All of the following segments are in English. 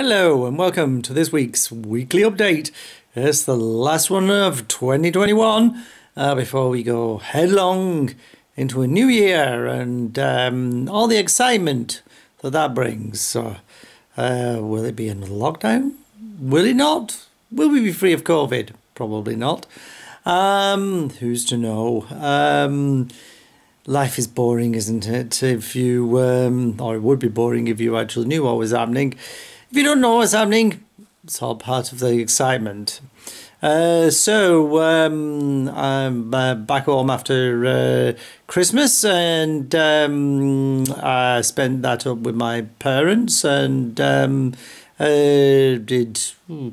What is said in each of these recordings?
Hello and welcome to this week's weekly update. It's the last one of 2021 uh, before we go headlong into a new year and um, all the excitement that that brings. So, uh, will it be another lockdown? Will it not? Will we be free of COVID? Probably not. Um, who's to know? Um, life is boring, isn't it? If you, um, or it would be boring if you actually knew what was happening. If you don't know what's happening, it's all part of the excitement. Uh, so um, I'm uh, back home after uh, Christmas, and um, I spent that up with my parents, and um, uh, did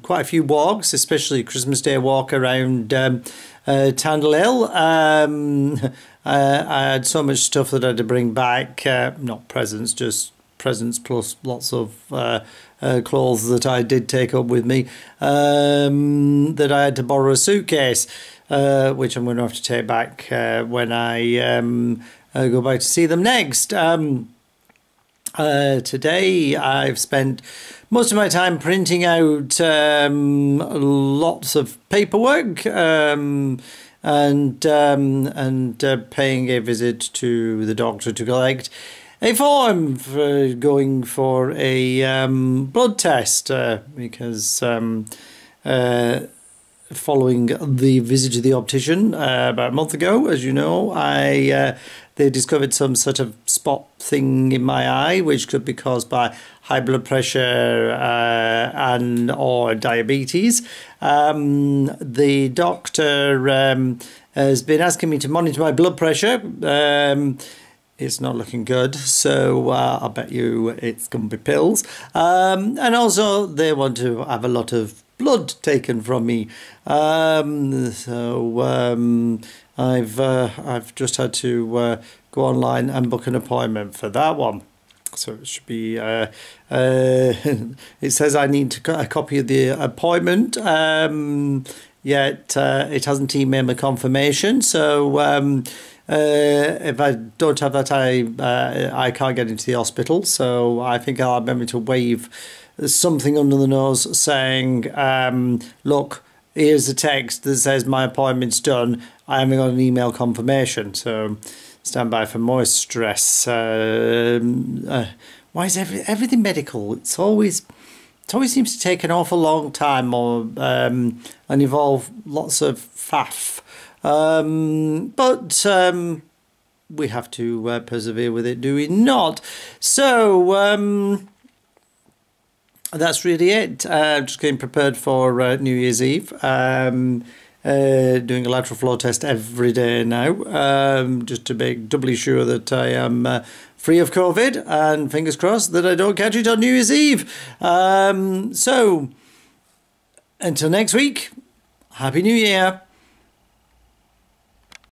quite a few walks, especially Christmas Day walk around um, uh, Tandle Hill. Um, I had so much stuff that I had to bring back, uh, not presents, just presents plus lots of uh, uh, clothes that I did take up with me um, that I had to borrow a suitcase, uh, which I'm going to have to take back uh, when I um, uh, go back to see them next. Um, uh, today I've spent most of my time printing out um, lots of paperwork um, and um, and uh, paying a visit to the doctor to collect a form for going for a um, blood test uh, because um, uh, following the visit to the optician uh, about a month ago, as you know, I uh, they discovered some sort of spot thing in my eye, which could be caused by high blood pressure uh, and or diabetes. Um, the doctor um, has been asking me to monitor my blood pressure. Um, it's not looking good. So uh, I bet you it's going to be pills. Um, and also, they want to have a lot of blood taken from me. Um, so um, I've uh, I've just had to uh, go online and book an appointment for that one. So it should be. Uh, uh, it says I need to a copy of the appointment. Um, yet uh, it hasn't emailed me confirmation. So. Um, uh, if I don't have that, I uh, I can't get into the hospital. So I think I'll remember to wave something under the nose saying, um, "Look, here's a text that says my appointment's done. I haven't got an email confirmation." So stand by for more stress. Um, uh, why is every, everything medical? It's always it always seems to take an awful long time or um, and involve lots of faff. Um, but um, we have to uh, persevere with it, do we not? So um, that's really it. Uh, just getting prepared for uh, New Year's Eve. Um, uh, doing a lateral flow test every day now, um, just to make doubly sure that I am uh, free of COVID, and fingers crossed that I don't catch it on New Year's Eve. Um, so, until next week, Happy New Year!